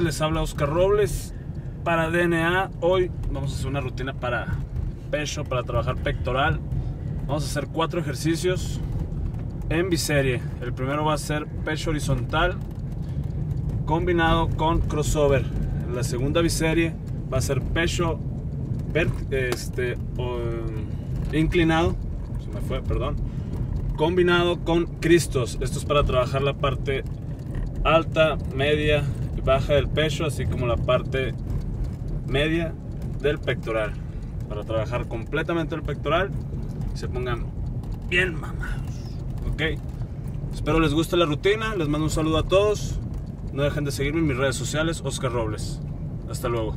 Les habla Oscar Robles para DNA. Hoy vamos a hacer una rutina para pecho, para trabajar pectoral. Vamos a hacer cuatro ejercicios en biserie. El primero va a ser pecho horizontal combinado con crossover. La segunda biserie va a ser pecho este, inclinado, se me fue, perdón, combinado con cristos. Esto es para trabajar la parte alta, media baja del pecho, así como la parte media del pectoral. Para trabajar completamente el pectoral y se pongan bien mamados. Ok. Espero les guste la rutina. Les mando un saludo a todos. No dejen de seguirme en mis redes sociales, Oscar Robles. Hasta luego.